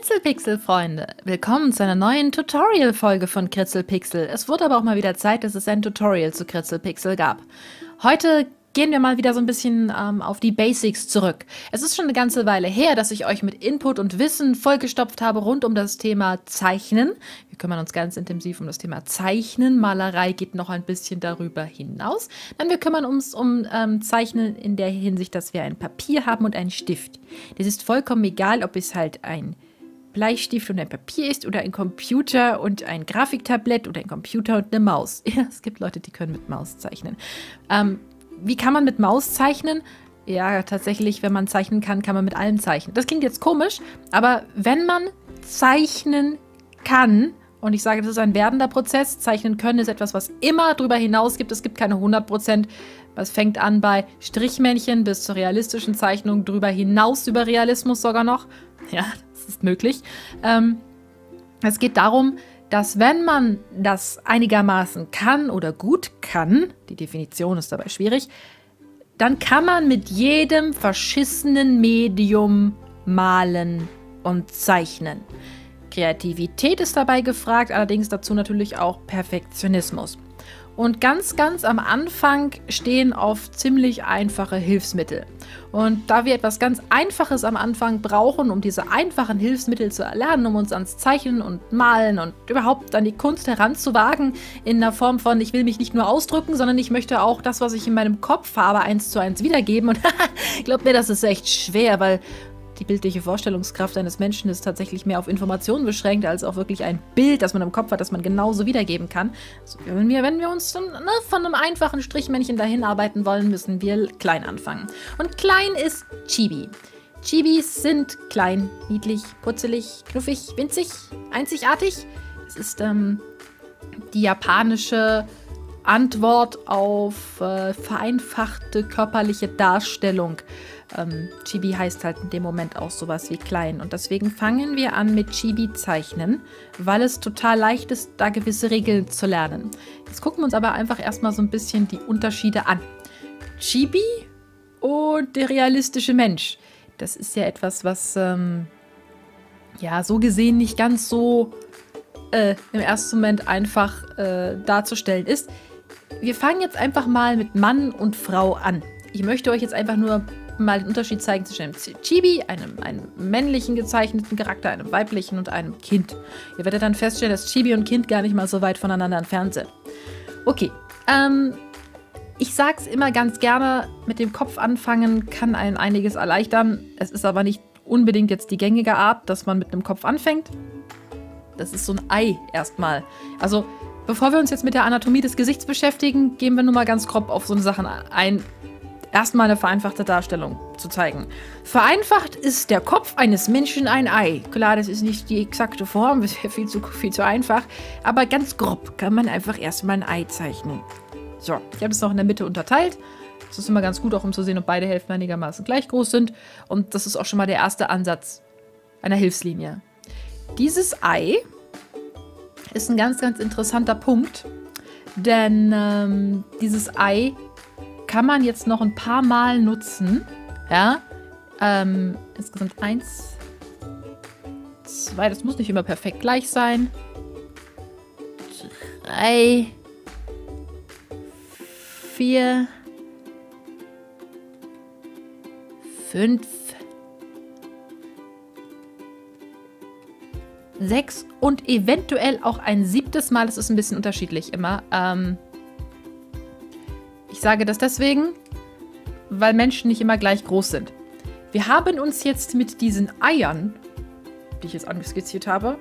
Kritzelpixel-Freunde! Willkommen zu einer neuen Tutorial-Folge von Kritzelpixel. Es wurde aber auch mal wieder Zeit, dass es ein Tutorial zu Kritzelpixel gab. Heute gehen wir mal wieder so ein bisschen ähm, auf die Basics zurück. Es ist schon eine ganze Weile her, dass ich euch mit Input und Wissen vollgestopft habe rund um das Thema Zeichnen. Wir kümmern uns ganz intensiv um das Thema Zeichnen. Malerei geht noch ein bisschen darüber hinaus. Dann wir kümmern uns um ähm, Zeichnen in der Hinsicht, dass wir ein Papier haben und einen Stift. Das ist vollkommen egal, ob es halt ein Bleistift und ein Papier ist oder ein Computer und ein Grafiktablett oder ein Computer und eine Maus. Ja, es gibt Leute, die können mit Maus zeichnen. Ähm, wie kann man mit Maus zeichnen? Ja, tatsächlich, wenn man zeichnen kann, kann man mit allem zeichnen. Das klingt jetzt komisch, aber wenn man zeichnen kann, und ich sage, das ist ein werdender Prozess, zeichnen können ist etwas, was immer darüber hinaus gibt. Es gibt keine 100 Prozent. Es fängt an bei Strichmännchen bis zur realistischen Zeichnung, darüber hinaus über Realismus sogar noch. Ja, das ist möglich. Ähm, es geht darum, dass wenn man das einigermaßen kann oder gut kann, die Definition ist dabei schwierig, dann kann man mit jedem verschissenen Medium malen und zeichnen. Kreativität ist dabei gefragt, allerdings dazu natürlich auch Perfektionismus. Und ganz, ganz am Anfang stehen oft ziemlich einfache Hilfsmittel. Und da wir etwas ganz Einfaches am Anfang brauchen, um diese einfachen Hilfsmittel zu erlernen, um uns ans Zeichnen und Malen und überhaupt an die Kunst heranzuwagen, in der Form von, ich will mich nicht nur ausdrücken, sondern ich möchte auch das, was ich in meinem Kopf habe, eins zu eins wiedergeben. Und glaubt mir, das ist echt schwer, weil die bildliche Vorstellungskraft eines Menschen ist tatsächlich mehr auf Informationen beschränkt, als auf wirklich ein Bild, das man im Kopf hat, das man genauso wiedergeben kann. Also wenn, wir, wenn wir uns dann, ne, von einem einfachen Strichmännchen dahin arbeiten wollen, müssen wir klein anfangen. Und klein ist Chibi. Chibis sind klein, niedlich, putzelig, knuffig, winzig, einzigartig. Es ist ähm, die japanische Antwort auf äh, vereinfachte körperliche Darstellung ähm, Chibi heißt halt in dem Moment auch sowas wie klein. Und deswegen fangen wir an mit Chibi zeichnen, weil es total leicht ist, da gewisse Regeln zu lernen. Jetzt gucken wir uns aber einfach erstmal so ein bisschen die Unterschiede an. Chibi und der realistische Mensch. Das ist ja etwas, was ähm, ja so gesehen nicht ganz so äh, im ersten Moment einfach äh, darzustellen ist. Wir fangen jetzt einfach mal mit Mann und Frau an. Ich möchte euch jetzt einfach nur mal den Unterschied zeigen zwischen einem Chibi, einem, einem männlichen gezeichneten Charakter, einem weiblichen und einem Kind. Ihr werdet dann feststellen, dass Chibi und Kind gar nicht mal so weit voneinander entfernt sind. Okay, ähm, ich sag's immer ganz gerne, mit dem Kopf anfangen kann einen einiges erleichtern. Es ist aber nicht unbedingt jetzt die gängige Art, dass man mit einem Kopf anfängt. Das ist so ein Ei erstmal. Also, bevor wir uns jetzt mit der Anatomie des Gesichts beschäftigen, gehen wir nur mal ganz grob auf so eine Sachen ein, erstmal eine vereinfachte Darstellung zu zeigen. Vereinfacht ist der Kopf eines Menschen ein Ei. Klar, das ist nicht die exakte Form, das wäre viel zu, viel zu einfach. Aber ganz grob kann man einfach erstmal ein Ei zeichnen. So, ich habe es noch in der Mitte unterteilt. Das ist immer ganz gut, auch um zu sehen, ob beide Hälften einigermaßen gleich groß sind. Und das ist auch schon mal der erste Ansatz einer Hilfslinie. Dieses Ei ist ein ganz, ganz interessanter Punkt, denn ähm, dieses Ei kann man jetzt noch ein paar Mal nutzen. Ja. Ähm, insgesamt eins, zwei, das muss nicht immer perfekt gleich sein. Drei, vier, fünf, sechs und eventuell auch ein siebtes Mal. Das ist ein bisschen unterschiedlich immer. Ähm, ich sage das deswegen, weil Menschen nicht immer gleich groß sind. Wir haben uns jetzt mit diesen Eiern, die ich jetzt angeskizziert habe,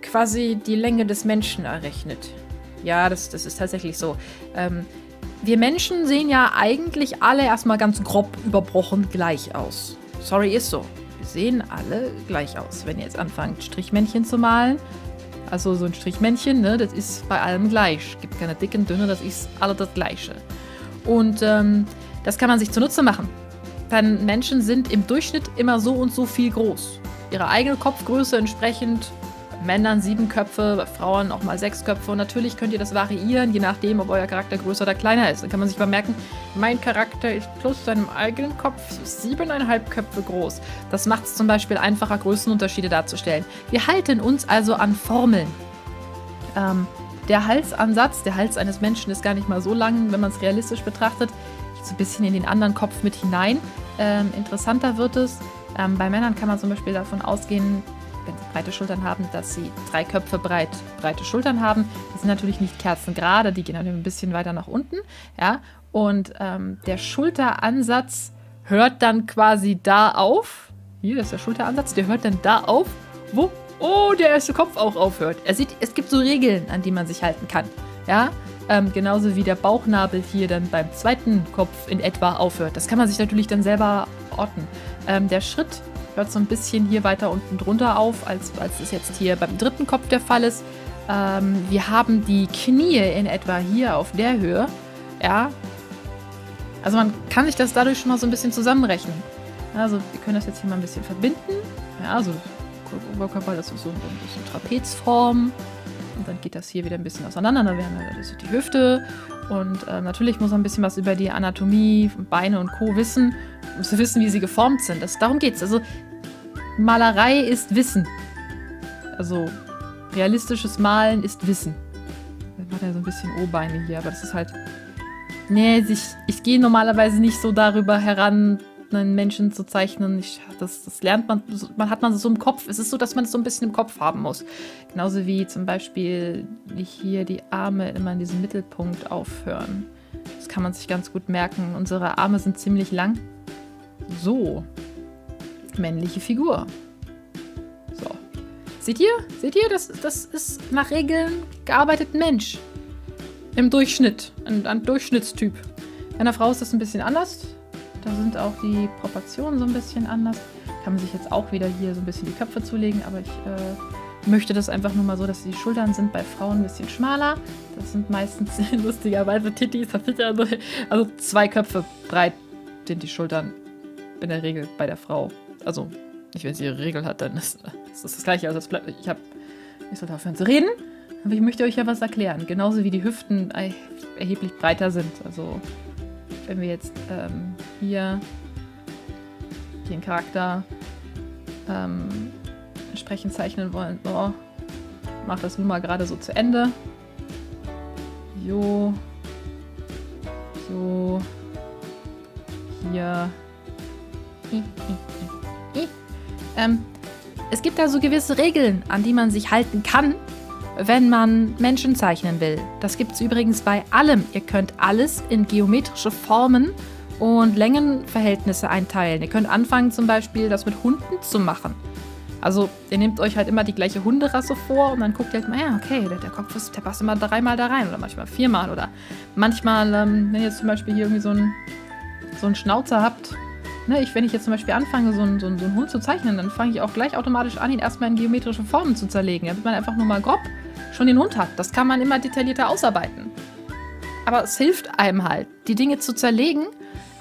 quasi die Länge des Menschen errechnet. Ja, das, das ist tatsächlich so. Ähm, wir Menschen sehen ja eigentlich alle erstmal ganz grob überbrochen gleich aus. Sorry, ist so. Wir sehen alle gleich aus. Wenn ihr jetzt anfangt, Strichmännchen zu malen, also so ein Strichmännchen, ne, das ist bei allem gleich. Gibt keine dicken, dünne, das ist alle das Gleiche. Und ähm, das kann man sich zunutze machen. Denn Menschen sind im Durchschnitt immer so und so viel groß. Ihre eigene Kopfgröße entsprechend Männern sieben Köpfe, bei Frauen auch mal sechs Köpfe. Und natürlich könnt ihr das variieren, je nachdem, ob euer Charakter größer oder kleiner ist. Dann kann man sich mal merken, mein Charakter ist plus seinem eigenen Kopf siebeneinhalb Köpfe groß. Das macht es zum Beispiel einfacher, Größenunterschiede darzustellen. Wir halten uns also an Formeln. Ähm, der Halsansatz, der Hals eines Menschen ist gar nicht mal so lang, wenn man es realistisch betrachtet. So ein bisschen in den anderen Kopf mit hinein. Ähm, interessanter wird es. Ähm, bei Männern kann man zum Beispiel davon ausgehen, wenn sie breite Schultern haben, dass sie drei Köpfe breit breite Schultern haben. Die sind natürlich nicht kerzengerade, die gehen dann ein bisschen weiter nach unten. Ja? Und ähm, der Schulteransatz hört dann quasi da auf. Hier ist der Schulteransatz, der hört dann da auf, wo oh, der erste Kopf auch aufhört. Er sieht, es gibt so Regeln, an die man sich halten kann. Ja, ähm, genauso wie der Bauchnabel hier dann beim zweiten Kopf in etwa aufhört. Das kann man sich natürlich dann selber orten. Ähm, der Schritt hört so ein bisschen hier weiter unten drunter auf, als, als es jetzt hier beim dritten Kopf der Fall ist. Ähm, wir haben die Knie in etwa hier auf der Höhe. Ja. Also man kann sich das dadurch schon mal so ein bisschen zusammenrechnen. Also wir können das jetzt hier mal ein bisschen verbinden. Ja, also Oberkörper, das ist so, ein bisschen Trapezform. Und dann geht das hier wieder ein bisschen auseinander. Dann haben wir das die Hüfte. Und äh, natürlich muss man ein bisschen was über die Anatomie, Beine und Co. wissen, um zu wissen, wie sie geformt sind. Das, darum geht es. Also Malerei ist Wissen. Also realistisches Malen ist Wissen. Dann hat er so ein bisschen O-Beine hier, aber das ist halt. Nee, ich, ich gehe normalerweise nicht so darüber heran, einen Menschen zu zeichnen. Ich, das, das lernt man, man hat man so im Kopf. Es ist so, dass man es so ein bisschen im Kopf haben muss. Genauso wie zum Beispiel hier die Arme immer in diesem Mittelpunkt aufhören. Das kann man sich ganz gut merken. Unsere Arme sind ziemlich lang. So. Männliche Figur. So. Seht ihr? Seht ihr? Das, das ist nach Regeln gearbeitet Mensch. Im Durchschnitt. Ein, ein Durchschnittstyp. Bei einer Frau ist das ein bisschen anders. Da sind auch die Proportionen so ein bisschen anders. Kann man sich jetzt auch wieder hier so ein bisschen die Köpfe zulegen, aber ich äh, möchte das einfach nur mal so, dass die Schultern sind bei Frauen ein bisschen schmaler. Das sind meistens lustigerweise Tittis, also, also zwei Köpfe breit sind die Schultern in der Regel bei der Frau. Also, nicht wenn sie ihre Regel hat, dann ist, ist das das Gleiche. Also, das ich habe, ich sollte aufhören zu reden, aber ich möchte euch ja was erklären. Genauso wie die Hüften erheblich breiter sind. Also, wenn wir jetzt ähm, hier den Charakter ähm, entsprechend zeichnen wollen. So, mach das nun mal gerade so zu Ende. Jo. So. Hier. ähm, es gibt da so gewisse Regeln, an die man sich halten kann, wenn man Menschen zeichnen will. Das gibt es übrigens bei allem. Ihr könnt alles in geometrische Formen und Längenverhältnisse einteilen. Ihr könnt anfangen zum Beispiel das mit Hunden zu machen. Also ihr nehmt euch halt immer die gleiche Hunderasse vor und dann guckt ihr halt mal, ja, okay, der, der Kopf ist, der passt immer dreimal da rein oder manchmal viermal oder manchmal, ähm, wenn ihr jetzt zum Beispiel hier irgendwie so einen so Schnauzer habt, ne, ich, wenn ich jetzt zum Beispiel anfange, so einen, so, so einen Hund zu zeichnen, dann fange ich auch gleich automatisch an, ihn erstmal in geometrische Formen zu zerlegen, damit man einfach nur mal grob schon den Hund hat. Das kann man immer detaillierter ausarbeiten. Aber es hilft einem halt, die Dinge zu zerlegen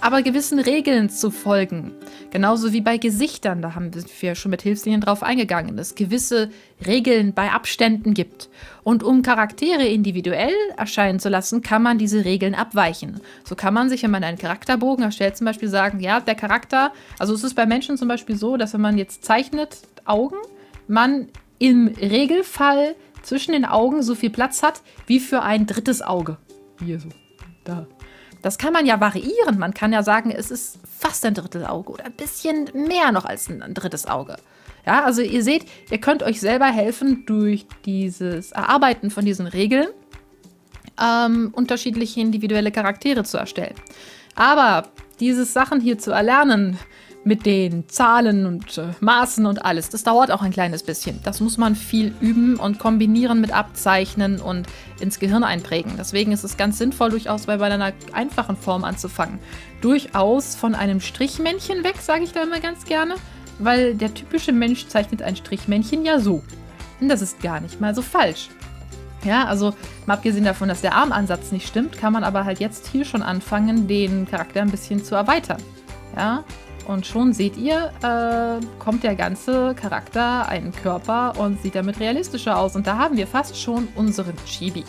aber gewissen Regeln zu folgen. Genauso wie bei Gesichtern, da haben wir schon mit Hilfslinien drauf eingegangen, dass es gewisse Regeln bei Abständen gibt. Und um Charaktere individuell erscheinen zu lassen, kann man diese Regeln abweichen. So kann man sich, wenn man einen Charakterbogen erstellt, zum Beispiel sagen, ja, der Charakter, also es ist bei Menschen zum Beispiel so, dass wenn man jetzt zeichnet Augen, man im Regelfall zwischen den Augen so viel Platz hat wie für ein drittes Auge. Hier so, da. Das kann man ja variieren. Man kann ja sagen, es ist fast ein Drittel Auge oder ein bisschen mehr noch als ein drittes Auge. Ja, also ihr seht, ihr könnt euch selber helfen durch dieses Erarbeiten von diesen Regeln, ähm, unterschiedliche individuelle Charaktere zu erstellen. Aber diese Sachen hier zu erlernen, mit den Zahlen und äh, Maßen und alles. Das dauert auch ein kleines bisschen. Das muss man viel üben und kombinieren mit Abzeichnen und ins Gehirn einprägen. Deswegen ist es ganz sinnvoll, durchaus bei, einer einfachen Form anzufangen. Durchaus von einem Strichmännchen weg, sage ich da immer ganz gerne, weil der typische Mensch zeichnet ein Strichmännchen ja so. Und das ist gar nicht mal so falsch. Ja, also mal abgesehen davon, dass der Armansatz nicht stimmt, kann man aber halt jetzt hier schon anfangen, den Charakter ein bisschen zu erweitern. Ja, Und schon seht ihr, äh, kommt der ganze Charakter, einen Körper und sieht damit realistischer aus. Und da haben wir fast schon unseren Chibi.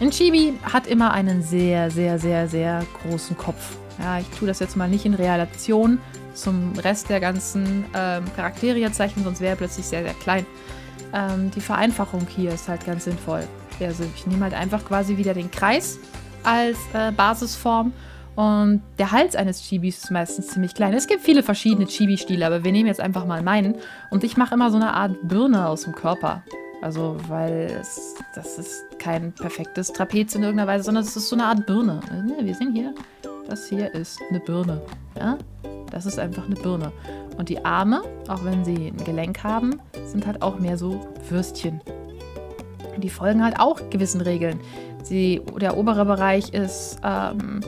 Ein Chibi hat immer einen sehr, sehr, sehr, sehr großen Kopf. Ja, ich tue das jetzt mal nicht in Relation zum Rest der ganzen ähm, Charaktere zeichnen, sonst wäre er plötzlich sehr, sehr klein. Ähm, die Vereinfachung hier ist halt ganz sinnvoll. Also ich nehme halt einfach quasi wieder den Kreis als äh, Basisform und der Hals eines Chibis ist meistens ziemlich klein. Es gibt viele verschiedene Chibi-Stile, aber wir nehmen jetzt einfach mal meinen. Und ich mache immer so eine Art Birne aus dem Körper. Also, weil es, das ist kein perfektes Trapez in irgendeiner Weise, sondern es ist so eine Art Birne. Ne, wir sehen hier, das hier ist eine Birne. Ja? Das ist einfach eine Birne. Und die Arme, auch wenn sie ein Gelenk haben, sind halt auch mehr so Würstchen. Die folgen halt auch gewissen Regeln. Sie, der obere Bereich ist ähm,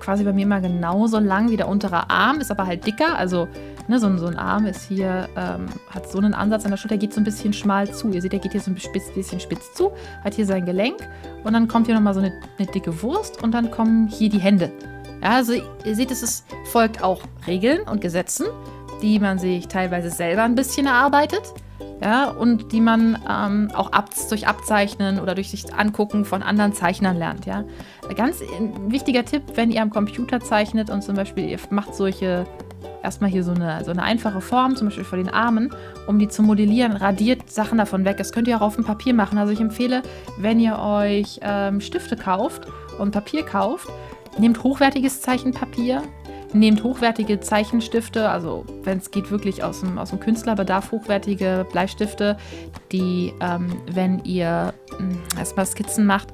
quasi bei mir immer genauso lang wie der untere Arm, ist aber halt dicker. Also ne, so, so, ein Arm ist hier, ähm, hat so einen Ansatz an der Schulter, geht so ein bisschen schmal zu. Ihr seht, der geht hier so ein bisschen spitz zu, hat hier sein Gelenk und dann kommt hier nochmal so eine, eine dicke Wurst und dann kommen hier die Hände. Ja, also ihr seht, es ist, folgt auch Regeln und Gesetzen, die man sich teilweise selber ein bisschen erarbeitet. Ja, und die man ähm, auch ab, durch Abzeichnen oder durch sich angucken von anderen Zeichnern lernt. Ja. Ganz wichtiger Tipp, wenn ihr am Computer zeichnet und zum Beispiel ihr macht solche, erstmal hier so eine, so eine einfache Form, zum Beispiel vor den Armen, um die zu modellieren, radiert Sachen davon weg. Das könnt ihr auch auf dem Papier machen. Also ich empfehle, wenn ihr euch ähm, Stifte kauft und Papier kauft, Nehmt hochwertiges Zeichenpapier, nehmt hochwertige Zeichenstifte, also wenn es geht wirklich aus dem, aus dem Künstlerbedarf hochwertige Bleistifte, die, ähm, wenn ihr äh, erstmal Skizzen macht,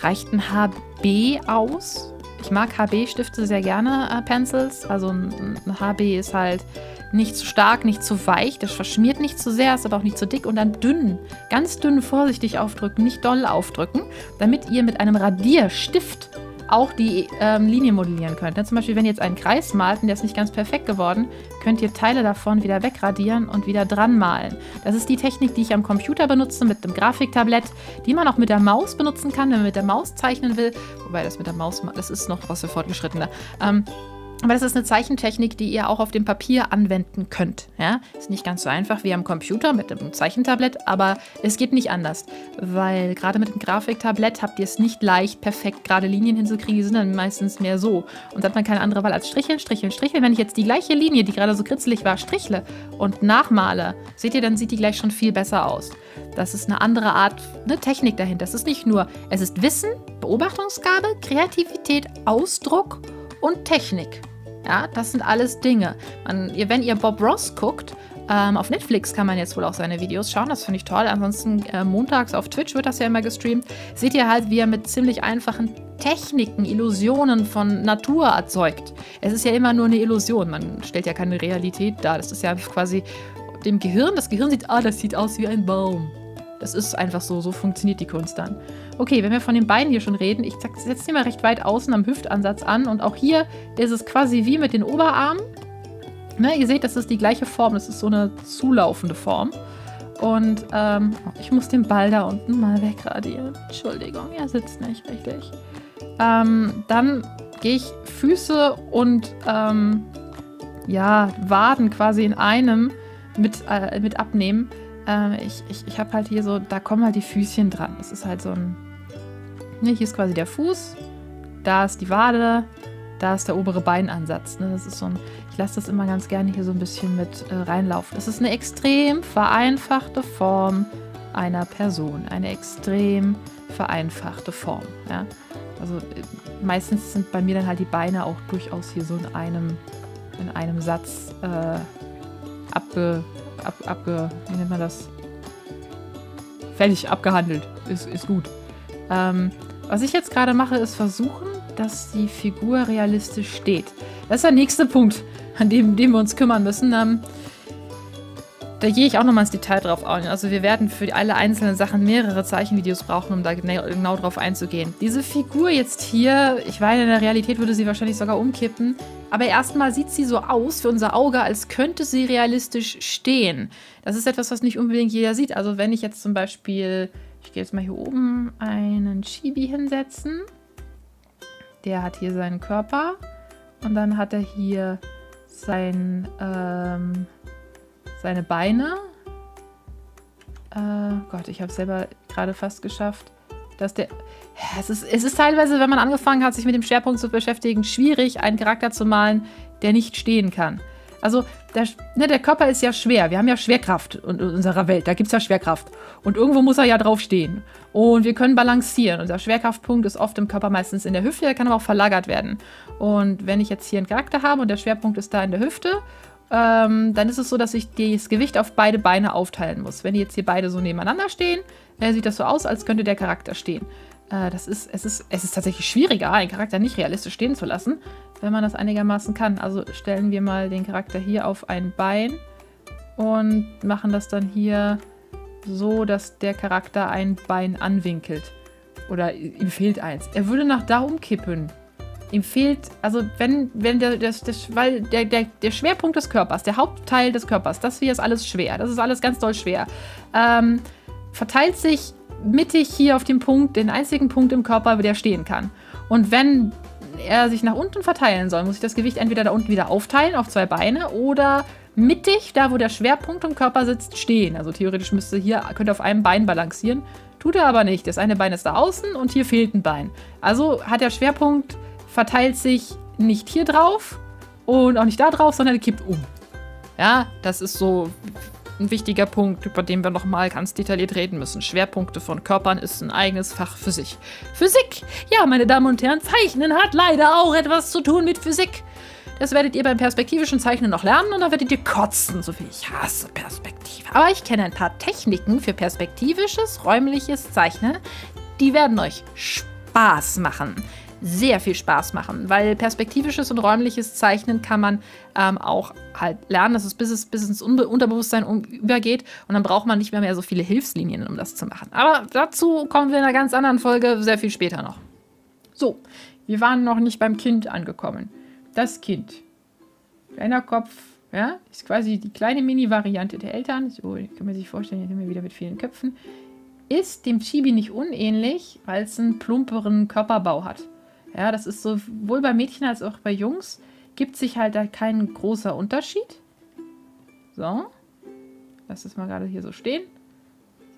reicht ein HB aus. Ich mag HB-Stifte sehr gerne, äh, Pencils. Also ein, ein HB ist halt nicht zu stark, nicht zu weich, das verschmiert nicht zu sehr, ist aber auch nicht zu dick und dann dünn, ganz dünn vorsichtig aufdrücken, nicht doll aufdrücken, damit ihr mit einem Radierstift auch die ähm, Linie modellieren könnt. Ja, zum Beispiel, wenn ihr jetzt einen Kreis malt und der ist nicht ganz perfekt geworden, könnt ihr Teile davon wieder wegradieren und wieder dran malen. Das ist die Technik, die ich am Computer benutze mit dem Grafiktablett, die man auch mit der Maus benutzen kann, wenn man mit der Maus zeichnen will. Wobei das mit der Maus, das ist noch was für Fortgeschrittene. Ähm, aber das ist eine Zeichentechnik, die ihr auch auf dem Papier anwenden könnt. Ja? Ist nicht ganz so einfach wie am Computer mit dem Zeichentablett, aber es geht nicht anders. Weil gerade mit dem Grafiktablett habt ihr es nicht leicht, perfekt gerade Linien hinzukriegen. Die sind dann meistens mehr so. Und hat man keine andere Wahl als stricheln, stricheln, stricheln. Wenn ich jetzt die gleiche Linie, die gerade so kritzelig war, strichle und nachmale, seht ihr, dann sieht die gleich schon viel besser aus. Das ist eine andere Art, eine Technik dahinter. Das ist nicht nur, es ist Wissen, Beobachtungsgabe, Kreativität, Ausdruck und Technik. Ja, das sind alles Dinge. Man, wenn ihr Bob Ross guckt, ähm, auf Netflix kann man jetzt wohl auch seine Videos schauen, das finde ich toll. Ansonsten äh, montags auf Twitch wird das ja immer gestreamt. Seht ihr halt, wie er mit ziemlich einfachen Techniken, Illusionen von Natur erzeugt. Es ist ja immer nur eine Illusion, man stellt ja keine Realität dar. Das ist ja quasi dem Gehirn, das Gehirn sieht, ah, das sieht aus wie ein Baum. Das ist einfach so, so funktioniert die Kunst dann. Okay, wenn wir von den Beinen hier schon reden, ich setze die mal recht weit außen am Hüftansatz an und auch hier ist es quasi wie mit den Oberarmen. Ne, ihr seht, das ist die gleiche Form, das ist so eine zulaufende Form. Und ähm, oh, ich muss den Ball da unten mal wegradieren. Entschuldigung, er sitzt nicht richtig. Ähm, dann gehe ich Füße und ähm, ja, Waden quasi in einem mit, äh, mit abnehmen. Ähm, ich ich, ich habe halt hier so, da kommen halt die Füßchen dran. Das ist halt so ein. Ne, hier ist quasi der Fuß, da ist die Wade, da ist der obere Beinansatz. Ne? Das ist so ein, ich lasse das immer ganz gerne hier so ein bisschen mit äh, reinlaufen. Das ist eine extrem vereinfachte Form einer Person. Eine extrem vereinfachte Form. Ja? Also äh, meistens sind bei mir dann halt die Beine auch durchaus hier so in einem, in einem Satz äh, abge, ab, abge, wie nennt man das? Fertig, abgehandelt. Ist, ist gut. Ähm, was ich jetzt gerade mache, ist versuchen, dass die Figur realistisch steht. Das ist der nächste Punkt, an dem, dem wir uns kümmern müssen. Ähm, da gehe ich auch nochmal ins Detail drauf ein. Also wir werden für alle einzelnen Sachen mehrere Zeichenvideos brauchen, um da genau, genau drauf einzugehen. Diese Figur jetzt hier, ich weiß, in der Realität würde sie wahrscheinlich sogar umkippen, aber erstmal sieht sie so aus für unser Auge, als könnte sie realistisch stehen. Das ist etwas, was nicht unbedingt jeder sieht. Also wenn ich jetzt zum Beispiel, ich gehe jetzt mal hier oben einen Chibi hinsetzen. Der hat hier seinen Körper und dann hat er hier sein, ähm, seine Beine. Äh, Gott, ich habe es selber gerade fast geschafft. Dass der. Es, ist, es ist teilweise, wenn man angefangen hat, sich mit dem Schwerpunkt zu beschäftigen, schwierig, einen Charakter zu malen, der nicht stehen kann. Also der, ne, der Körper ist ja schwer. Wir haben ja Schwerkraft in unserer Welt. Da gibt es ja Schwerkraft. Und irgendwo muss er ja drauf stehen. Und wir können balancieren. Unser Schwerkraftpunkt ist oft im Körper meistens in der Hüfte. Der kann aber auch verlagert werden. Und wenn ich jetzt hier einen Charakter habe und der Schwerpunkt ist da in der Hüfte, ähm, dann ist es so, dass ich das Gewicht auf beide Beine aufteilen muss. Wenn die jetzt hier beide so nebeneinander stehen, äh, sieht das so aus, als könnte der Charakter stehen. Äh, das ist, es, ist, es ist tatsächlich schwieriger, einen Charakter nicht realistisch stehen zu lassen, wenn man das einigermaßen kann. Also stellen wir mal den Charakter hier auf ein Bein und machen das dann hier so, dass der Charakter ein Bein anwinkelt. Oder ihm fehlt eins. Er würde nach da umkippen. Ihm fehlt, also wenn, wenn der, das, das, weil der, der, der Schwerpunkt des Körpers, der Hauptteil des Körpers, das hier ist alles schwer. Das ist alles ganz doll schwer. Ähm, verteilt sich mittig hier auf dem Punkt, den einzigen Punkt im Körper, wo der stehen kann. Und wenn er sich nach unten verteilen soll, muss ich das Gewicht entweder da unten wieder aufteilen auf zwei Beine oder mittig, da wo der Schwerpunkt im Körper sitzt, stehen. Also theoretisch müsste hier, könnte auf einem Bein balancieren. Tut er aber nicht. Das eine Bein ist da außen und hier fehlt ein Bein. Also hat der Schwerpunkt, verteilt sich nicht hier drauf und auch nicht da drauf, sondern er kippt um. Ja, das ist so ein wichtiger Punkt, über den wir nochmal ganz detailliert reden müssen. Schwerpunkte von Körpern ist ein eigenes Fach für sich. Physik! Ja, meine Damen und Herren, Zeichnen hat leider auch etwas zu tun mit Physik. Das werdet ihr beim perspektivischen Zeichnen noch lernen und dann werdet ihr kotzen, so wie ich hasse Perspektive. Aber ich kenne ein paar Techniken für perspektivisches, räumliches Zeichnen. Die werden euch Spaß machen sehr viel Spaß machen, weil perspektivisches und räumliches Zeichnen kann man ähm, auch halt lernen, dass es bis, es bis ins Unbe Unterbewusstsein übergeht und dann braucht man nicht mehr, mehr so viele Hilfslinien, um das zu machen. Aber dazu kommen wir in einer ganz anderen Folge sehr viel später noch. So, wir waren noch nicht beim Kind angekommen. Das Kind. Kleiner Kopf, ja, ist quasi die kleine Mini-Variante der Eltern. So, kann man sich vorstellen, hier sind wir wieder mit vielen Köpfen. Ist dem Chibi nicht unähnlich, weil es einen plumperen Körperbau hat. Ja, das ist sowohl bei Mädchen als auch bei Jungs gibt sich halt da kein großer Unterschied. So. Lass das mal gerade hier so stehen.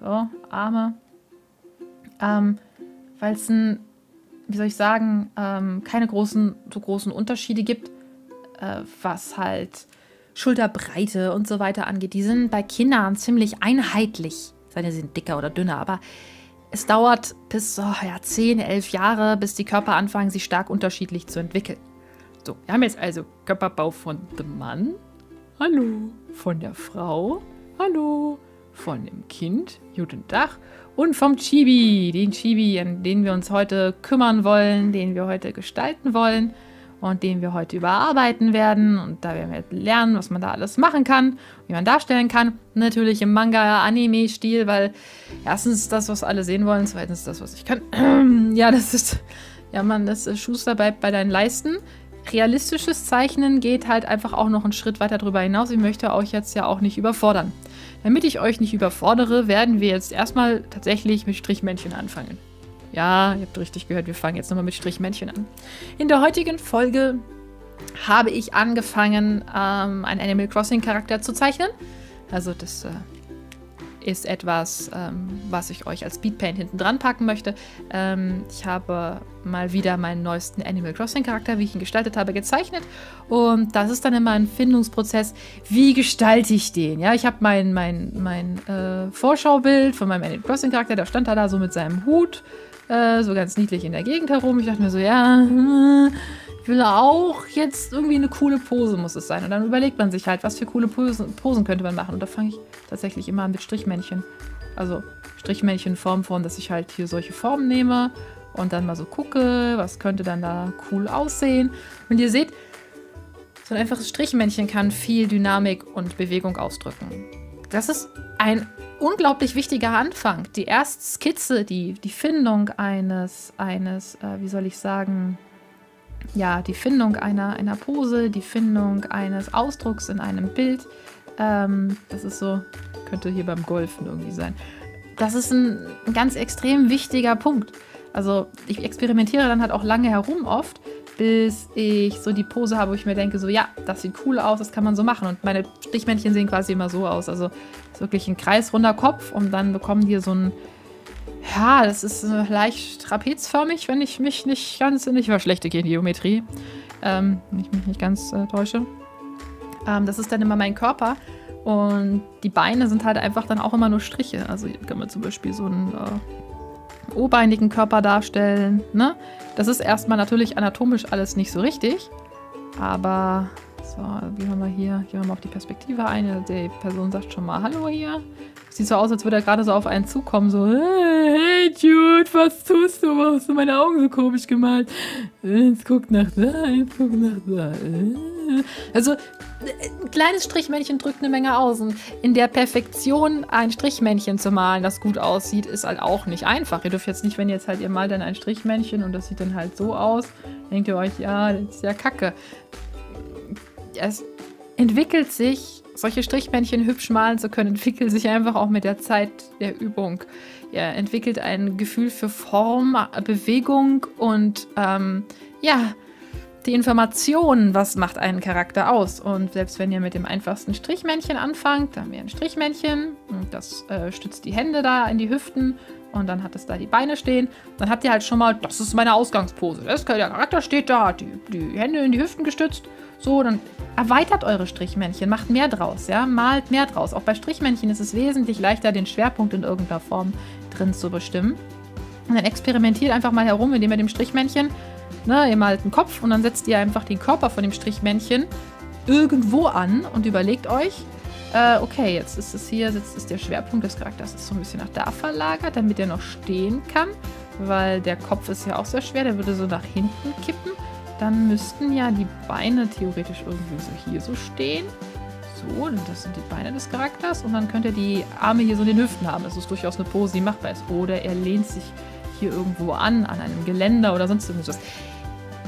So, Arme. Ähm, Weil es ein, wie soll ich sagen, ähm, keine großen, so großen Unterschiede gibt, äh, was halt Schulterbreite und so weiter angeht. Die sind bei Kindern ziemlich einheitlich. Seine sind dicker oder dünner, aber es dauert bis oh, ja, 10, 11 Jahre, bis die Körper anfangen, sich stark unterschiedlich zu entwickeln. So, wir haben jetzt also Körperbau von dem Mann. Hallo. Von der Frau. Hallo. Von dem Kind. Guten Tag. Und vom Chibi. Den Chibi, an den wir uns heute kümmern wollen, den wir heute gestalten wollen und den wir heute überarbeiten werden. Und da werden wir lernen, was man da alles machen kann, wie man darstellen kann. Natürlich im Manga-Anime-Stil, weil erstens das, was alle sehen wollen, zweitens das, was ich kann. ja, das ist, ja man, das ist Schuster bleibt bei deinen Leisten. Realistisches Zeichnen geht halt einfach auch noch einen Schritt weiter darüber hinaus. Ich möchte euch jetzt ja auch nicht überfordern. Damit ich euch nicht überfordere, werden wir jetzt erstmal tatsächlich mit Strichmännchen anfangen. Ja, ihr habt richtig gehört, wir fangen jetzt nochmal mit Strichmännchen an. In der heutigen Folge habe ich angefangen, ähm, einen Animal Crossing Charakter zu zeichnen. Also das äh, ist etwas, ähm, was ich euch als Speedpaint hinten dran packen möchte. Ähm, ich habe mal wieder meinen neuesten Animal Crossing Charakter, wie ich ihn gestaltet habe, gezeichnet. Und das ist dann immer ein Findungsprozess. Wie gestalte ich den? Ja, ich habe mein, mein, mein äh, Vorschaubild von meinem Animal Crossing Charakter, da stand er da so mit seinem Hut äh, so ganz niedlich in der Gegend herum. Ich dachte mir so, ja, ich will auch jetzt irgendwie eine coole Pose muss es sein. Und dann überlegt man sich halt, was für coole Posen, Posen könnte man machen. Und da fange ich tatsächlich immer an mit Strichmännchen. Also Strichmännchen in Form von, dass ich halt hier solche Formen nehme und dann mal so gucke, was könnte dann da cool aussehen. Und ihr seht, so ein einfaches Strichmännchen kann viel Dynamik und Bewegung ausdrücken. Das ist ein unglaublich wichtiger Anfang. Die erste Skizze, die, die Findung eines, eines äh, wie soll ich sagen, ja, die Findung einer, einer Pose, die Findung eines Ausdrucks in einem Bild. Ähm, das ist so, könnte hier beim Golfen irgendwie sein. Das ist ein, ein ganz extrem wichtiger Punkt. Also ich experimentiere dann halt auch lange herum oft, bis ich so die Pose habe, wo ich mir denke, so ja, das sieht cool aus, das kann man so machen. Und meine Strichmännchen sehen quasi immer so aus. Also ist wirklich ein kreisrunder Kopf und dann bekommen die so ein, ja, das ist leicht trapezförmig, wenn ich mich nicht ganz, ich war schlechte Geometrie, ähm, wenn ich mich nicht ganz äh, täusche. Ähm, das ist dann immer mein Körper. Und die Beine sind halt einfach dann auch immer nur Striche. Also hier kann man zum Beispiel so einen äh, O-beinigen Körper darstellen. Ne? Das ist erstmal natürlich anatomisch alles nicht so richtig. Aber so, wie haben wir hier? Gehen wir mal auf die Perspektive ein. Die Person sagt schon mal Hallo hier. Sieht so aus, als würde er gerade so auf einen zukommen. So, hey Jude, was tust du? Warum hast du meine Augen so komisch gemalt? Jetzt guck nach da, jetzt guck nach da. Also, ein kleines Strichmännchen drückt eine Menge aus. Und in der Perfektion ein Strichmännchen zu malen, das gut aussieht, ist halt auch nicht einfach. Ihr dürft jetzt nicht, wenn ihr jetzt halt, ihr malt dann ein Strichmännchen und das sieht dann halt so aus, denkt ihr euch, ja, das ist ja kacke. Es entwickelt sich, solche Strichmännchen hübsch malen zu können, entwickelt sich einfach auch mit der Zeit der Übung. Ihr entwickelt ein Gefühl für Form, Bewegung und ähm, ja, die Information, was macht einen Charakter aus. Und selbst wenn ihr mit dem einfachsten Strichmännchen anfangt, dann haben wir ein Strichmännchen und das äh, stützt die Hände da in die Hüften und dann hat es da die Beine stehen. Dann habt ihr halt schon mal, das ist meine Ausgangspose. Das, der Charakter steht da, hat die, die Hände in die Hüften gestützt. So, dann erweitert eure Strichmännchen, macht mehr draus, ja, malt mehr draus. Auch bei Strichmännchen ist es wesentlich leichter, den Schwerpunkt in irgendeiner Form drin zu bestimmen. Und dann experimentiert einfach mal herum, indem ihr dem Strichmännchen Ne, ihr malt einen Kopf und dann setzt ihr einfach den Körper von dem Strichmännchen irgendwo an und überlegt euch, äh, okay, jetzt ist es hier, jetzt ist der Schwerpunkt des Charakters ist so ein bisschen nach da verlagert, damit er noch stehen kann, weil der Kopf ist ja auch sehr schwer, der würde so nach hinten kippen. Dann müssten ja die Beine theoretisch irgendwie so hier so stehen. So, das sind die Beine des Charakters. Und dann könnt ihr die Arme hier so in den Hüften haben. Das ist durchaus eine Pose, die machbar ist. Oder er lehnt sich hier irgendwo an, an einem Geländer oder sonst irgendwas.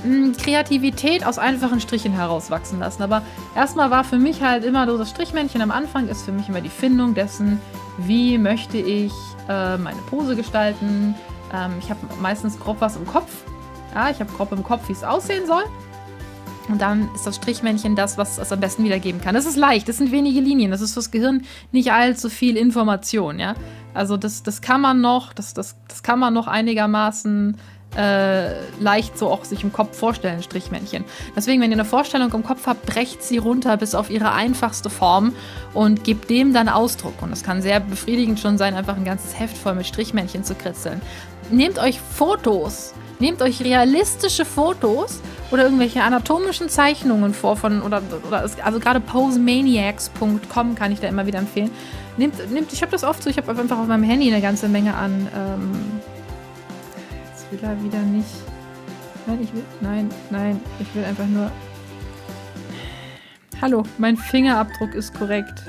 Hm, Kreativität aus einfachen Strichen herauswachsen lassen. Aber erstmal war für mich halt immer so das Strichmännchen am Anfang ist für mich immer die Findung dessen, wie möchte ich äh, meine Pose gestalten. Ähm, ich habe meistens grob was im Kopf. Ja, ich habe grob im Kopf, wie es aussehen soll. Und dann ist das Strichmännchen das, was es am besten wiedergeben kann. Das ist leicht, das sind wenige Linien, das ist fürs Gehirn nicht allzu viel Information, ja. Also das, das kann man noch, das, das, das kann man noch einigermaßen äh, leicht so auch sich im Kopf vorstellen, Strichmännchen. Deswegen, wenn ihr eine Vorstellung im Kopf habt, brecht sie runter bis auf ihre einfachste Form und gebt dem dann Ausdruck. Und es kann sehr befriedigend schon sein, einfach ein ganzes Heft voll mit Strichmännchen zu kritzeln. Nehmt euch Fotos, nehmt euch realistische Fotos oder irgendwelche anatomischen Zeichnungen vor von oder, oder also gerade posemaniacs.com kann ich da immer wieder empfehlen. Nehmt, nehmt ich habe das oft so, ich habe einfach auf meinem Handy eine ganze Menge an ähm, will er wieder nicht. Nein, ich will. Nein, nein. Ich will einfach nur. Hallo, mein Fingerabdruck ist korrekt.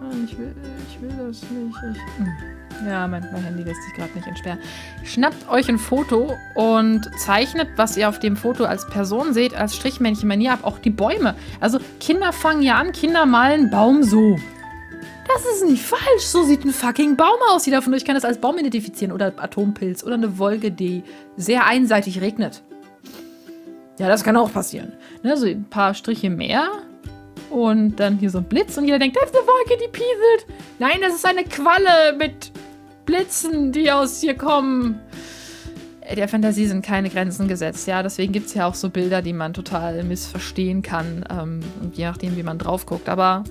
Nein, ich will, ich will das nicht. Ich, hm. Ja, mein, mein Handy lässt sich gerade nicht entsperren. Schnappt euch ein Foto und zeichnet, was ihr auf dem Foto als Person seht, als Strichmännchen-Manier ab. Auch die Bäume. Also Kinder fangen ja an, Kinder malen Baum so. Das ist nicht falsch. So sieht ein fucking Baum aus. Jeder von euch kann das als Baum identifizieren. Oder Atompilz. Oder eine Wolke, die sehr einseitig regnet. Ja, das kann auch passieren. Ne, so ein paar Striche mehr. Und dann hier so ein Blitz. Und jeder denkt, das ist eine Wolke, die pieselt. Nein, das ist eine Qualle mit Blitzen, die aus hier kommen. Der Fantasie sind keine Grenzen gesetzt, ja. Deswegen gibt es ja auch so Bilder, die man total missverstehen kann. Ähm, je nachdem, wie man drauf guckt. Aber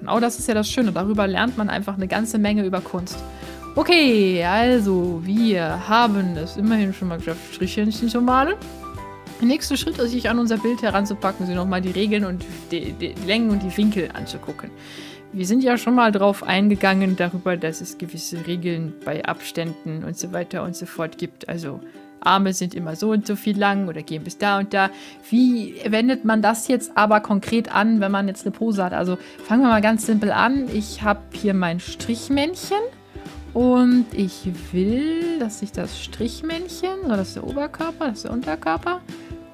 Genau das ist ja das Schöne. Darüber lernt man einfach eine ganze Menge über Kunst. Okay, also wir haben es immerhin schon mal geschafft, Strichhändchen zu malen. Der nächste Schritt ist, sich an unser Bild heranzupacken, sich nochmal die Regeln und die, die, Längen und die Winkel anzugucken. Wir sind ja schon mal drauf eingegangen darüber, dass es gewisse Regeln bei Abständen und so weiter und so fort gibt. Also Arme sind immer so und so viel lang oder gehen bis da und da. Wie wendet man das jetzt aber konkret an, wenn man jetzt eine Pose hat? Also fangen wir mal ganz simpel an. Ich habe hier mein Strichmännchen und ich will, dass sich das Strichmännchen, so das ist der Oberkörper, das ist der Unterkörper,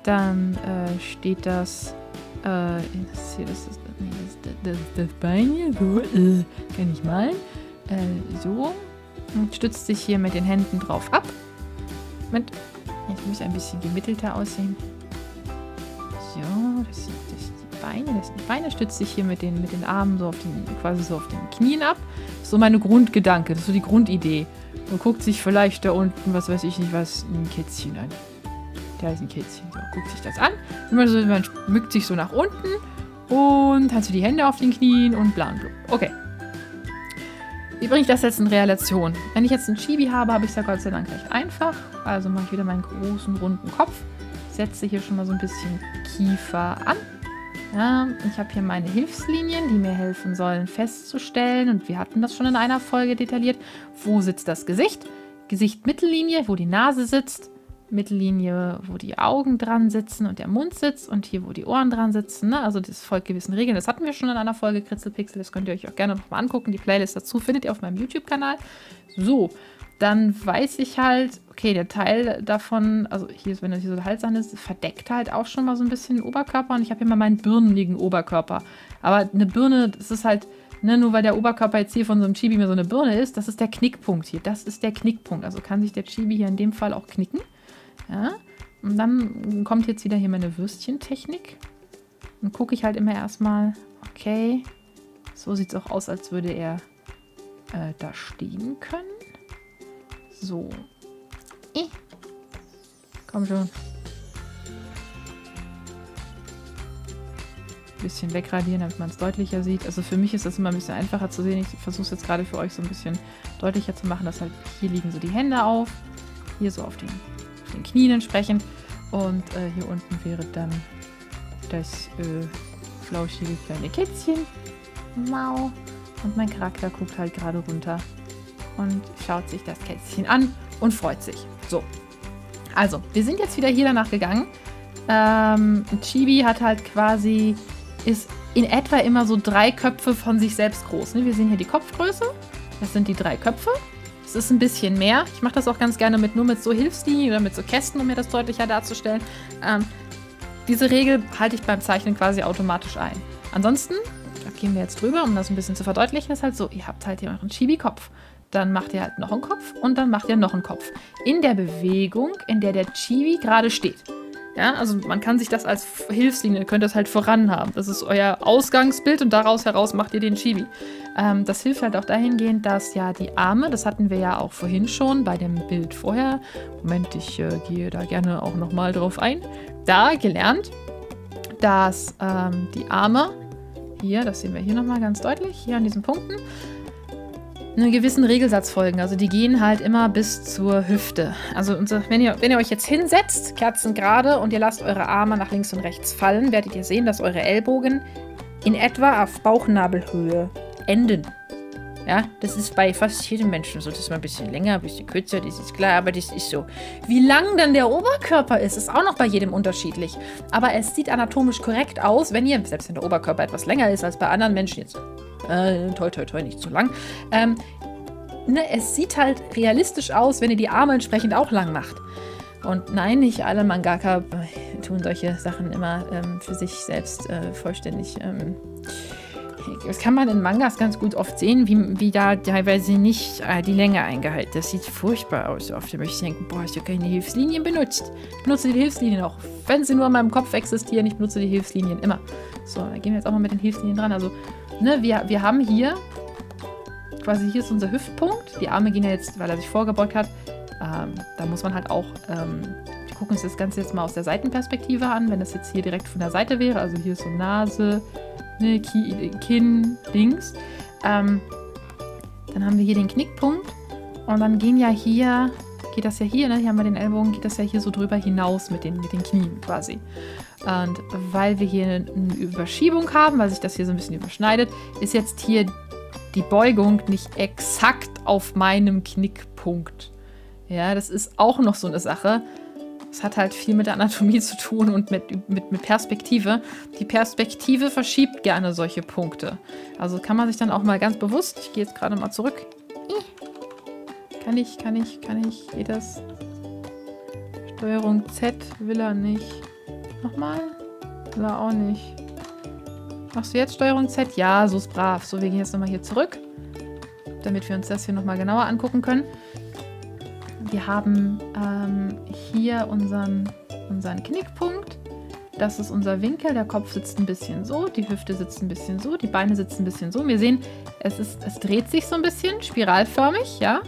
dann äh, steht das, äh, das hier, das ist das, das, Bein hier, so, äh, kann ich malen, äh, so, und stützt sich hier mit den Händen drauf ab. Mit. Jetzt muss ein bisschen gemittelter aussehen. So, das sind das die Beine. Das sind die Beine stützt sich hier mit den, mit den Armen so auf den, quasi so auf den Knien ab. So meine Grundgedanke, das ist so die Grundidee. Man guckt sich vielleicht da unten, was weiß ich nicht, was, ein Kätzchen an. Da ist ein Kätzchen. So, guckt sich das an. Man, so, man mückt sich so nach unten und hat so die Hände auf den Knien und bla und bla. Okay. Wie bringe ich das jetzt in Relation? Wenn ich jetzt einen Chibi habe, habe ich es ja Gott sei Dank recht einfach. Also mache ich wieder meinen großen, runden Kopf. Setze hier schon mal so ein bisschen Kiefer an. Ja, ich habe hier meine Hilfslinien, die mir helfen sollen festzustellen. Und wir hatten das schon in einer Folge detailliert. Wo sitzt das Gesicht? Gesicht Mittellinie, wo die Nase sitzt. Mittellinie, wo die Augen dran sitzen und der Mund sitzt und hier, wo die Ohren dran sitzen. Ne? Also das folgt gewissen Regeln. Das hatten wir schon in einer Folge Kritzelpixel. Das könnt ihr euch auch gerne nochmal angucken. Die Playlist dazu findet ihr auf meinem YouTube-Kanal. So, dann weiß ich halt, okay, der Teil davon, also hier ist, wenn das hier so der Hals an ist, verdeckt halt auch schon mal so ein bisschen den Oberkörper. Und ich habe hier mal meinen birnenigen Oberkörper. Aber eine Birne, das ist halt Ne, nur weil der Oberkörper jetzt hier von so einem Chibi mir so eine Birne ist, das ist der Knickpunkt hier. Das ist der Knickpunkt. Also kann sich der Chibi hier in dem Fall auch knicken. Ja? Und dann kommt jetzt wieder hier meine Würstchentechnik. Dann gucke ich halt immer erstmal, okay, so sieht es auch aus, als würde er äh, da stehen können. So. Eh. Komm schon. bisschen wegradieren, damit man es deutlicher sieht. Also für mich ist das immer ein bisschen einfacher zu sehen. Ich versuche es jetzt gerade für euch so ein bisschen deutlicher zu machen, dass halt hier liegen so die Hände auf, hier so auf den den Knien entsprechend. Und äh, hier unten wäre dann das äh, flauschige kleine Kätzchen. Mau. Und mein Charakter guckt halt gerade runter und schaut sich das Kätzchen an und freut sich. So. Also, wir sind jetzt wieder hier danach gegangen. Ähm, Chibi hat halt quasi, ist in etwa immer so drei Köpfe von sich selbst groß. Ne? Wir sehen hier die Kopfgröße. Das sind die drei Köpfe. Es ist ein bisschen mehr. Ich mache das auch ganz gerne mit nur mit so Hilfslinien oder mit so Kästen, um mir das deutlicher darzustellen. Ähm, diese Regel halte ich beim Zeichnen quasi automatisch ein. Ansonsten, da gehen wir jetzt drüber, um das ein bisschen zu verdeutlichen, ist halt so, ihr habt halt hier euren Chibi-Kopf. Dann macht ihr halt noch einen Kopf und dann macht ihr noch einen Kopf. In der Bewegung, in der der Chibi gerade steht. Ja, also man kann sich das als Hilfslinie, könnt das halt voran haben. Das ist euer Ausgangsbild und daraus heraus macht ihr den Chibi. Ähm, das hilft halt auch dahingehend, dass ja die Arme, das hatten wir ja auch vorhin schon bei dem Bild vorher. Moment, ich äh, gehe da gerne auch nochmal drauf ein. Da gelernt, dass ähm, die Arme, hier, das sehen wir hier nochmal ganz deutlich, hier an diesen Punkten, einen gewissen Regelsatz folgen. Also die gehen halt immer bis zur Hüfte. Also wenn ihr, wenn ihr euch jetzt hinsetzt, Kerzen gerade, und ihr lasst eure Arme nach links und rechts fallen, werdet ihr sehen, dass eure Ellbogen in etwa auf Bauchnabelhöhe enden. Ja, das ist bei fast jedem Menschen so. Das ist mal ein bisschen länger, ein bisschen kürzer, das ist klar, aber das ist so. Wie lang dann der Oberkörper ist, ist auch noch bei jedem unterschiedlich. Aber es sieht anatomisch korrekt aus, wenn ihr, selbst wenn der Oberkörper etwas länger ist als bei anderen Menschen, jetzt äh, toi, toi, toi, nicht zu lang. Ähm, ne, es sieht halt realistisch aus, wenn ihr die Arme entsprechend auch lang macht. Und nein, nicht alle Mangaka tun solche Sachen immer ähm, für sich selbst äh, vollständig. Ähm, das kann man in Mangas ganz gut oft sehen, wie, wie da teilweise nicht äh, die Länge eingehalten. Das sieht furchtbar aus. Oft möchte ich denken, boah, hast du keine Hilfslinien benutzt. Ich benutze die Hilfslinien auch, wenn sie nur in meinem Kopf existieren. Ich benutze die Hilfslinien immer. So, dann gehen wir jetzt auch mal mit den Hilfslinien dran. Also ne, wir, wir haben hier, quasi hier ist unser Hüftpunkt. Die Arme gehen ja jetzt, weil er sich vorgebeugt hat, ähm, da muss man halt auch, ähm, wir gucken uns das Ganze jetzt mal aus der Seitenperspektive an, wenn das jetzt hier direkt von der Seite wäre, also hier ist so Nase, ne, Kinn, Dings. Ähm, dann haben wir hier den Knickpunkt und dann gehen ja hier, geht das ja hier, ne, hier haben wir den Ellbogen, geht das ja hier so drüber hinaus mit den, mit den Knien quasi. Und weil wir hier eine Überschiebung haben, weil sich das hier so ein bisschen überschneidet, ist jetzt hier die Beugung nicht exakt auf meinem Knickpunkt. Ja, das ist auch noch so eine Sache. Es hat halt viel mit der Anatomie zu tun und mit, mit, mit Perspektive. Die Perspektive verschiebt gerne solche Punkte. Also kann man sich dann auch mal ganz bewusst, ich gehe jetzt gerade mal zurück. Kann ich, kann ich, kann ich, geht das? Steuerung Z will er nicht. Nochmal? Will er auch nicht. Machst du jetzt Steuerung Z? Ja, so ist brav. So, wir gehen jetzt nochmal hier zurück, damit wir uns das hier nochmal genauer angucken können. wir haben ähm, hier unseren, unseren Knickpunkt. Das ist unser Winkel. Der Kopf sitzt ein bisschen so, die Hüfte sitzt ein bisschen so, die Beine sitzen ein bisschen so. Wir sehen, es, ist, es dreht sich so ein bisschen, spiralförmig, ja.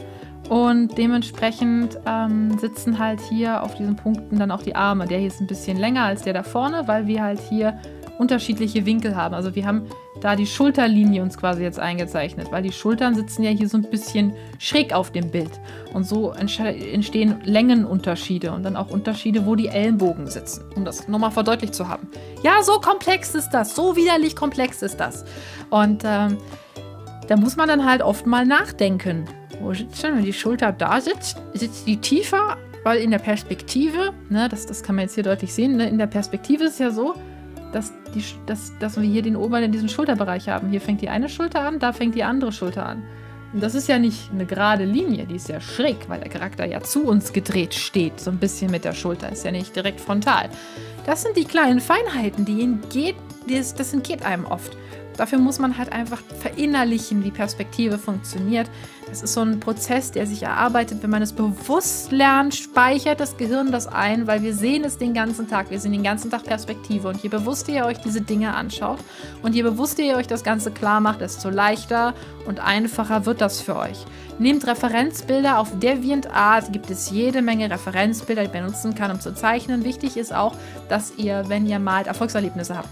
Und dementsprechend ähm, sitzen halt hier auf diesen Punkten dann auch die Arme. Der hier ist ein bisschen länger als der da vorne, weil wir halt hier unterschiedliche Winkel haben. Also wir haben da die Schulterlinie uns quasi jetzt eingezeichnet, weil die Schultern sitzen ja hier so ein bisschen schräg auf dem Bild. Und so entstehen Längenunterschiede und dann auch Unterschiede, wo die Ellenbogen sitzen, um das nochmal verdeutlicht zu haben. Ja, so komplex ist das, so widerlich komplex ist das. Und ähm, da muss man dann halt oft mal nachdenken. Wo sitzt denn, wenn die Schulter da sitzt, sitzt die tiefer, weil in der Perspektive, ne, das, das kann man jetzt hier deutlich sehen, ne, in der Perspektive ist es ja so, dass, die, dass, dass wir hier den oberen in diesem Schulterbereich haben. Hier fängt die eine Schulter an, da fängt die andere Schulter an. Und das ist ja nicht eine gerade Linie, die ist ja schräg, weil der Charakter ja zu uns gedreht steht, so ein bisschen mit der Schulter, ist ja nicht direkt frontal. Das sind die kleinen Feinheiten, die entgeht, das, das entgeht einem oft. Dafür muss man halt einfach verinnerlichen, wie Perspektive funktioniert. Das ist so ein Prozess, der sich erarbeitet, wenn man es bewusst lernt, speichert das Gehirn das ein, weil wir sehen es den ganzen Tag. Wir sehen den ganzen Tag Perspektive. Und je bewusster ihr euch diese Dinge anschaut und je bewusster ihr euch das Ganze klar macht, desto leichter und einfacher wird das für euch. Nehmt Referenzbilder. Auf DeviantArt gibt es jede Menge Referenzbilder, die man benutzen kann, um zu zeichnen. Wichtig ist auch, dass ihr, wenn ihr malt, Erfolgserlebnisse habt.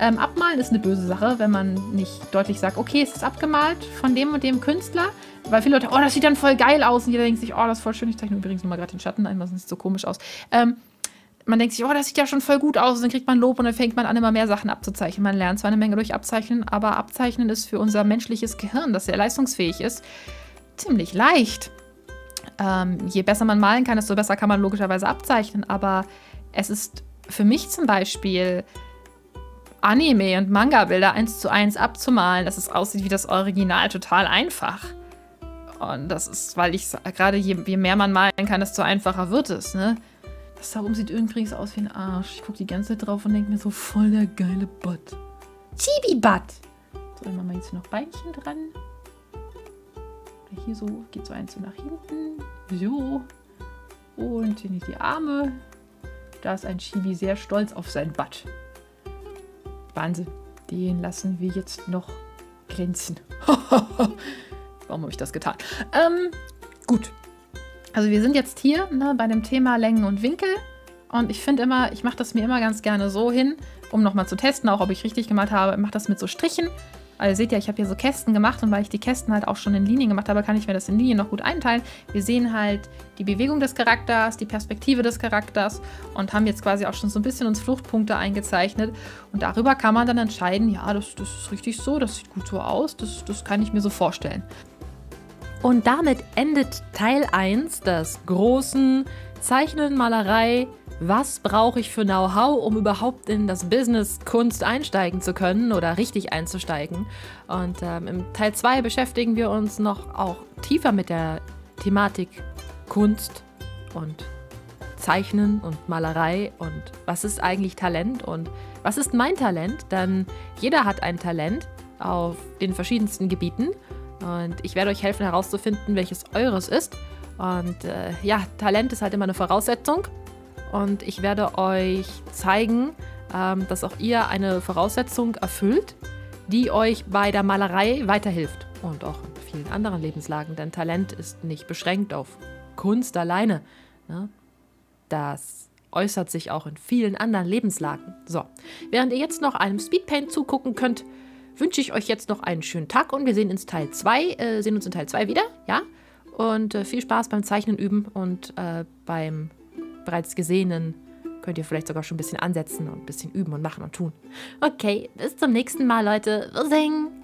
Ähm, abmalen ist eine böse Sache, wenn man nicht deutlich sagt, okay, es ist abgemalt von dem und dem Künstler. Weil viele Leute, oh, das sieht dann voll geil aus. Und jeder denkt sich, oh, das ist voll schön. Ich zeichne übrigens nochmal gerade den Schatten ein, das sieht so komisch aus. Ähm, man denkt sich, oh, das sieht ja schon voll gut aus. Und dann kriegt man Lob und dann fängt man an, immer mehr Sachen abzuzeichnen. Man lernt zwar eine Menge durch Abzeichnen, aber Abzeichnen ist für unser menschliches Gehirn, das sehr leistungsfähig ist, ziemlich leicht. Ähm, je besser man malen kann, desto besser kann man logischerweise abzeichnen. Aber es ist für mich zum Beispiel Anime- und Manga-Bilder eins zu eins abzumalen, dass es aussieht wie das Original, total einfach. Und das ist, weil ich gerade je, je, mehr man malen kann, desto einfacher wird es, ne? Das da oben sieht übrigens aus wie ein Arsch. Ich gucke die ganze Zeit drauf und denke mir so, voll der geile Butt. Chibi-Butt! So, dann machen wir jetzt noch Beinchen dran. Hier so, geht so eins so nach hinten. So. Und hier die Arme. Da ist ein Chibi sehr stolz auf sein Butt. Wahnsinn. Den lassen wir jetzt noch glänzen. Warum habe ich das getan? Ähm, gut. Also wir sind jetzt hier ne, bei dem Thema Längen und Winkel. Und ich finde immer, ich mache das mir immer ganz gerne so hin, um nochmal zu testen, auch ob ich richtig gemalt habe. Ich mache das mit so Strichen. Also ihr seht ja, ich habe hier so Kästen gemacht und weil ich die Kästen halt auch schon in Linien gemacht habe, kann ich mir das in Linien noch gut einteilen. Wir sehen halt die Bewegung des Charakters, die Perspektive des Charakters und haben jetzt quasi auch schon so ein bisschen uns Fluchtpunkte eingezeichnet. Und darüber kann man dann entscheiden, ja, das, das ist richtig so, das sieht gut so aus, das, das kann ich mir so vorstellen. Und damit endet Teil 1 des großen Zeichnen, Malerei, was brauche ich für Know-how, um überhaupt in das Business Kunst einsteigen zu können oder richtig einzusteigen. Und ähm, im Teil 2 beschäftigen wir uns noch auch tiefer mit der Thematik Kunst und Zeichnen und Malerei und was ist eigentlich Talent und was ist mein Talent? Denn jeder hat ein Talent auf den verschiedensten Gebieten und ich werde euch helfen herauszufinden, welches eures ist. Und äh, ja, Talent ist halt immer eine Voraussetzung. Und ich werde euch zeigen, ähm, dass auch ihr eine Voraussetzung erfüllt, die euch bei der Malerei weiterhilft. Und auch in vielen anderen Lebenslagen. Denn Talent ist nicht beschränkt auf Kunst alleine. Ne? Das äußert sich auch in vielen anderen Lebenslagen. So, während ihr jetzt noch einem Speedpaint zugucken könnt, wünsche ich euch jetzt noch einen schönen Tag und wir sehen uns Teil 2, äh, sehen uns in Teil 2 wieder, ja? Und äh, viel Spaß beim Zeichnen üben und äh, beim bereits Gesehenen könnt ihr vielleicht sogar schon ein bisschen ansetzen und ein bisschen üben und machen und tun. Okay, bis zum nächsten Mal, Leute. Wir singen.